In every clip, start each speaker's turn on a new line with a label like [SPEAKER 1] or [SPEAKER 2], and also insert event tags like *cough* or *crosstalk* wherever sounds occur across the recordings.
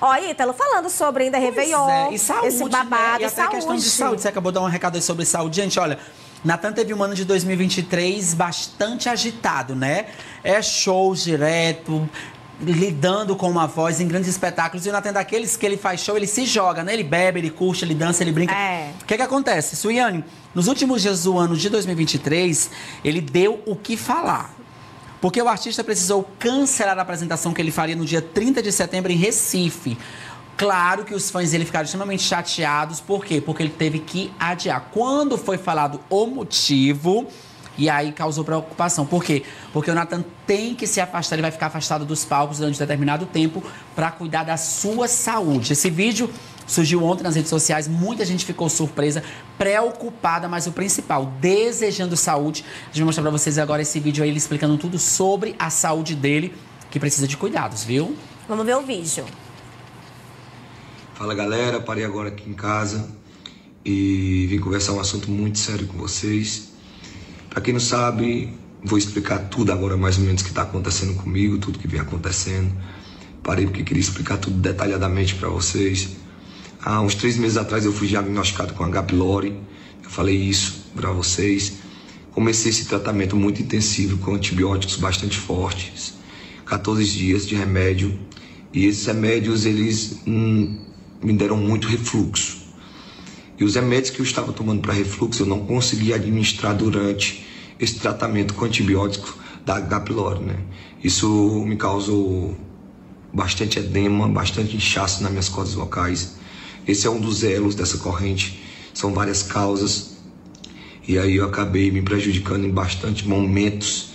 [SPEAKER 1] Ó, Ítalo, falando sobre ainda Réveillon,
[SPEAKER 2] é, e saúde,
[SPEAKER 1] esse babado,
[SPEAKER 2] né? E até
[SPEAKER 1] saúde.
[SPEAKER 2] questão de saúde. Você acabou de dar um recado aí sobre saúde. Gente, olha, Natan teve um ano de 2023 bastante agitado, né? É show direto, lidando com uma voz em grandes espetáculos. E o Natan é daqueles que ele faz show, ele se joga, né? Ele bebe, ele curte, ele dança, ele brinca.
[SPEAKER 1] É.
[SPEAKER 2] O que que acontece? Suiane, nos últimos dias do ano de 2023, ele deu o que falar. Porque o artista precisou cancelar a apresentação que ele faria no dia 30 de setembro em Recife. Claro que os fãs dele ficaram extremamente chateados. Por quê? Porque ele teve que adiar. Quando foi falado o motivo, e aí causou preocupação. Por quê? Porque o Nathan tem que se afastar, ele vai ficar afastado dos palcos durante determinado tempo para cuidar da sua saúde. Esse vídeo surgiu ontem nas redes sociais, muita gente ficou surpresa, preocupada, mas o principal, desejando saúde. A gente vai mostrar para vocês agora esse vídeo aí, ele explicando tudo sobre a saúde dele, que precisa de cuidados, viu?
[SPEAKER 1] Vamos ver o vídeo.
[SPEAKER 3] Fala galera, parei agora aqui em casa e vim conversar um assunto muito sério com vocês. Para quem não sabe, vou explicar tudo agora mais ou menos o que está acontecendo comigo, tudo que vem acontecendo. Parei porque queria explicar tudo detalhadamente para vocês. Há uns três meses atrás eu fui diagnosticado com H. pylori. Eu falei isso para vocês. Comecei esse tratamento muito intensivo com antibióticos bastante fortes, 14 dias de remédio. E esses remédios eles hum, me deram muito refluxo. E os remédios que eu estava tomando para refluxo eu não conseguia administrar durante esse tratamento com antibiótico da H. pylori, né? Isso me causou bastante edema, bastante inchaço nas minhas cordas vocais. Esse é um dos elos dessa corrente. São várias causas. E aí eu acabei me prejudicando em bastante momentos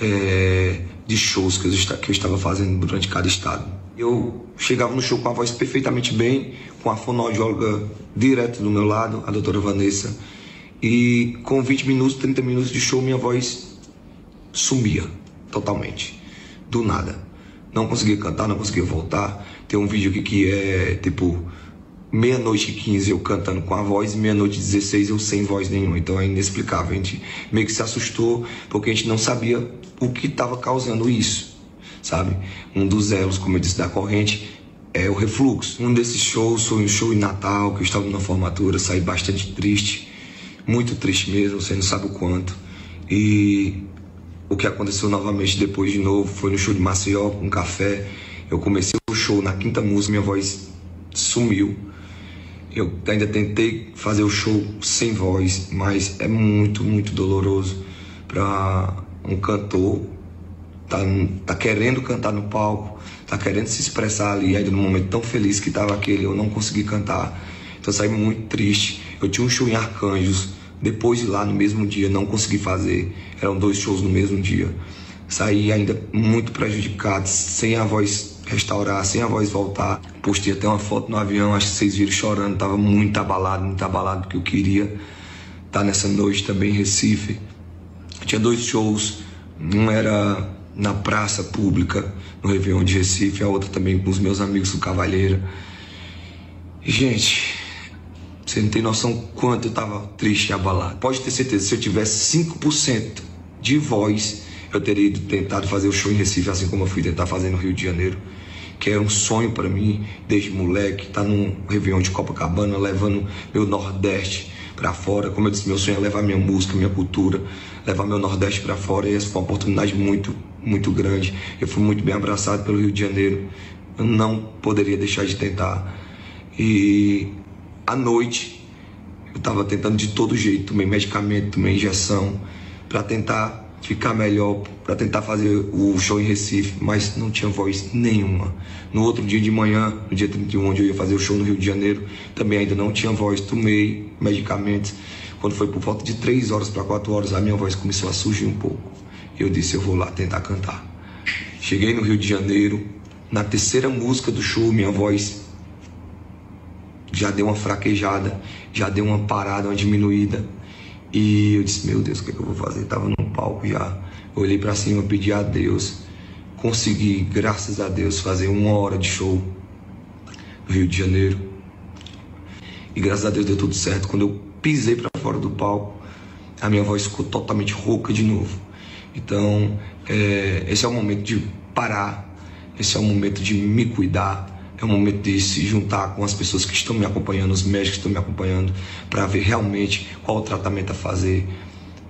[SPEAKER 3] é, de shows que eu, que eu estava fazendo durante cada estado. Eu chegava no show com a voz perfeitamente bem, com a fonoaudióloga direto do meu lado, a doutora Vanessa. E com 20 minutos, 30 minutos de show, minha voz sumia totalmente. Do nada. Não conseguia cantar, não conseguia voltar. Tem um vídeo aqui que é tipo meia-noite e 15 eu cantando com a voz e meia-noite e 16 eu sem voz nenhuma. Então é inexplicável. A gente meio que se assustou porque a gente não sabia o que estava causando isso, sabe? Um dos elos, como eu disse, da corrente é o refluxo. Um desses shows foi um show em Natal, que eu estava na formatura, saí bastante triste, muito triste mesmo, você não sabe o quanto. E o que aconteceu novamente depois de novo foi no show de Maceió, com um café. Eu comecei o show na quinta música, minha voz sumiu. Eu ainda tentei fazer o show sem voz, mas é muito, muito doloroso para um cantor tá, tá querendo cantar no palco, tá querendo se expressar ali, ainda num momento tão feliz que tava aquele, eu não consegui cantar. Então saí muito triste. Eu tinha um show em Arcanjos, depois de lá no mesmo dia não consegui fazer. Eram dois shows no mesmo dia. Saí ainda muito prejudicado, sem a voz restaurar, sem a voz voltar. Postei até uma foto no avião, acho que vocês viram chorando, tava muito abalado, muito abalado, porque eu queria estar nessa noite também em Recife. Tinha dois shows, um era na praça pública, no Réveillon de Recife, a outra também com os meus amigos do Cavalheira. E, gente, você não tem noção quanto eu tava triste e abalado. Pode ter certeza, se eu tivesse 5% de voz, eu teria ido tentado fazer o show em Recife, assim como eu fui tentar fazer no Rio de Janeiro, que era um sonho para mim, desde moleque, estar tá num Réveillon de Copacabana, levando meu Nordeste para fora. Como eu disse, meu sonho é levar minha música, minha cultura, levar meu Nordeste para fora, e essa foi uma oportunidade muito, muito grande. Eu fui muito bem abraçado pelo Rio de Janeiro, eu não poderia deixar de tentar. E à noite, eu estava tentando de todo jeito, tomei medicamento, tomei injeção, para tentar ficar melhor, para tentar fazer o show em Recife, mas não tinha voz nenhuma. No outro dia de manhã, no dia 31, onde eu ia fazer o show no Rio de Janeiro, também ainda não tinha voz, tomei medicamentos. Quando foi por volta de 3 horas para 4 horas, a minha voz começou a surgir um pouco. Eu disse, eu vou lá tentar cantar. Cheguei no Rio de Janeiro, na terceira música do show, minha voz já deu uma fraquejada, já deu uma parada, uma diminuída. E eu disse, meu Deus, o que, é que eu vou fazer? Tava no palco já. Eu olhei para cima, pedi a Deus. Consegui, graças a Deus, fazer uma hora de show no Rio de Janeiro. E graças a Deus deu tudo certo. Quando eu pisei para fora do palco, a minha voz ficou totalmente rouca de novo. Então, é, esse é o momento de parar, esse é o momento de me cuidar, É o momento de se juntar com as pessoas que estão me acompanhando, os médicos que estão me acompanhando, para ver realmente qual o tratamento a fazer.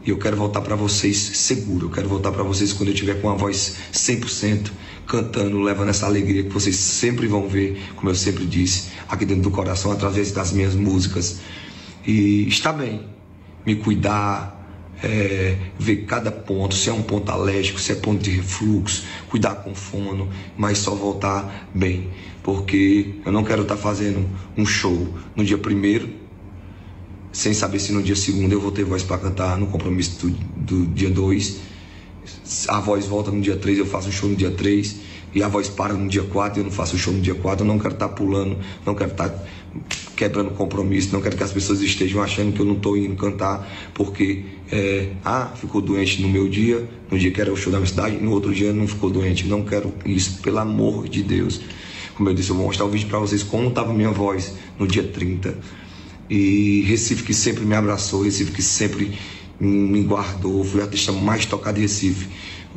[SPEAKER 3] E eu quero voltar para vocês seguro. Eu quero voltar para vocês quando eu tiver com a voz 100%, cantando, levando essa alegria que vocês sempre vão ver, como eu sempre disse, aqui dentro do coração, através das minhas músicas. E está bem, me cuidar, é, ver cada ponto, se é um ponto alérgico, se é ponto de refluxo, cuidar com fono, mas só voltar bem. Porque eu não quero estar tá fazendo um show no dia primeiro, sem saber se no dia segundo eu vou ter voz para cantar no compromisso do, do dia 2. A voz volta no dia 3, eu faço um show no dia 3 e a voz para no dia 4 e eu não faço o show no dia 4, eu não quero estar tá pulando, não quero estar tá quebrando compromisso, não quero que as pessoas estejam achando que eu não estou indo cantar porque, é, ah, ficou doente no meu dia, no dia que era o show da minha cidade, no outro dia não ficou doente. Não quero isso, pelo amor de Deus. Como eu disse, eu vou mostrar o vídeo para vocês como estava minha voz no dia 30. E Recife que sempre me abraçou, Recife que sempre me guardou, fui o artista mais tocado de Recife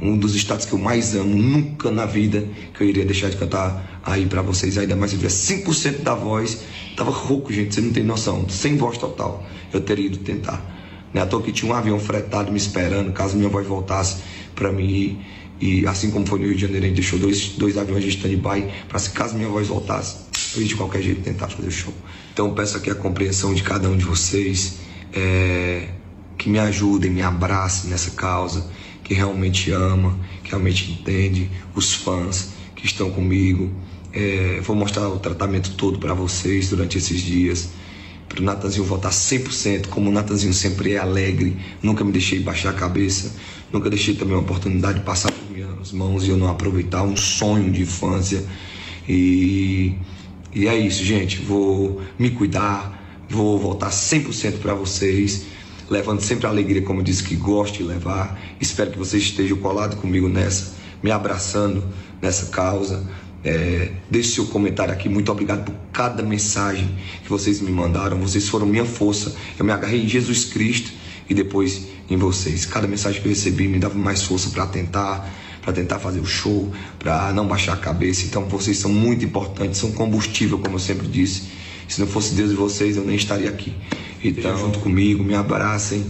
[SPEAKER 3] um dos estados que eu mais amo, nunca na vida que eu iria deixar de cantar aí para vocês, ainda mais se tivesse 5% da voz, tava rouco, gente, você não tem noção, sem voz total, eu teria ido tentar. Não é à toa que tinha um avião fretado me esperando, caso minha voz voltasse para mim ir, e assim como foi no Rio de Janeiro, a gente deixou dois, dois aviões de stand-by para se caso minha voz voltasse, eu ia de qualquer jeito tentar fazer o show. Então peço aqui a compreensão de cada um de vocês, é, que me ajudem, me abracem nessa causa, que realmente ama, que realmente entende, os fãs que estão comigo. É, vou mostrar o tratamento todo para vocês durante esses dias. Para o Natanzinho voltar 100%, como o Natanzinho sempre é alegre, nunca me deixei baixar a cabeça, nunca deixei também uma oportunidade de passar por minhas mãos e eu não aproveitar um sonho de infância. E, e é isso, gente. Vou me cuidar, vou voltar 100% para vocês levando sempre a alegria, como disse que gosto de levar. Espero que vocês estejam colados comigo nessa, me abraçando nessa causa. É, deixe seu comentário aqui. Muito obrigado por cada mensagem que vocês me mandaram. Vocês foram minha força. Eu me agarrei em Jesus Cristo e depois em vocês. Cada mensagem que eu recebi me dava mais força para tentar, para tentar fazer o show, para não baixar a cabeça. Então vocês são muito importantes, são combustível, como eu sempre disse. Se não fosse Deus e vocês, eu nem estaria aqui. Então, junto comigo, me abracem.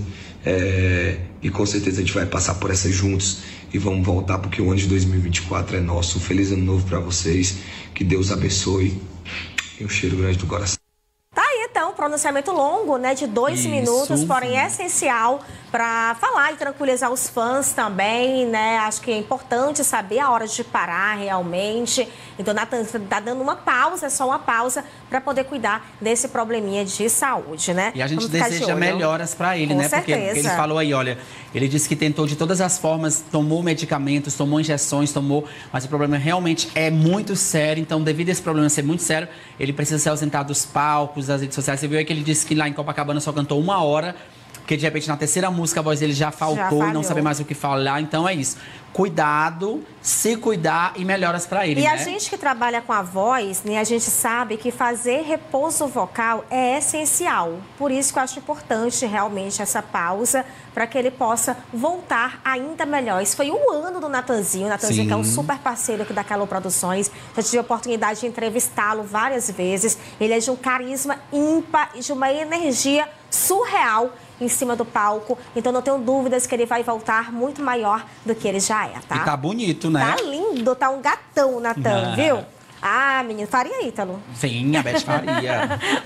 [SPEAKER 3] É, e com certeza a gente vai passar por essas juntos e vamos voltar porque o ano de 2024 é nosso. Um feliz ano novo para vocês. Que Deus abençoe. E um cheiro grande do coração
[SPEAKER 1] pronunciamento longo, né, de dois Isso. minutos, porém é essencial para falar e tranquilizar os fãs também, né? Acho que é importante saber a hora de parar realmente. Então, Nathan está dando uma pausa, só uma pausa, para poder cuidar desse probleminha de saúde, né?
[SPEAKER 2] E a gente deseja de melhoras para ele,
[SPEAKER 1] Com
[SPEAKER 2] né?
[SPEAKER 1] Certeza.
[SPEAKER 2] Porque ele falou aí, olha, ele disse que tentou de todas as formas, tomou medicamentos, tomou injeções, tomou, mas o problema realmente é muito sério. Então, devido a esse problema ser muito sério, ele precisa ser ausentado dos palcos, das redes sociais. Você viu aí que ele disse que lá em Copacabana só cantou uma hora, porque de repente na terceira música a voz dele já faltou, já não sabe mais o que falar. Então é isso. Cuidado, se cuidar e melhoras para ele.
[SPEAKER 1] E
[SPEAKER 2] né?
[SPEAKER 1] a gente que trabalha com a voz, né, a gente sabe que fazer repouso vocal é essencial. Por isso que eu acho importante realmente essa pausa para que ele possa voltar ainda melhor. Isso foi um ano do Natanzinho. O Natanzinho Sim. que é um super parceiro aqui da Calor Produções. Já tive a oportunidade de entrevistá-lo várias vezes. Ele é de um carisma ímpar e de uma energia surreal em cima do palco. Então não tenho dúvidas que ele vai voltar muito maior do que ele já é, tá?
[SPEAKER 2] E tá bonito, né?
[SPEAKER 1] Tá lindo, tá um gatão, Natan, ah. *laughs* viu? Ah, menino, faria Ítalo.
[SPEAKER 2] Sim, a Beth faria. *laughs*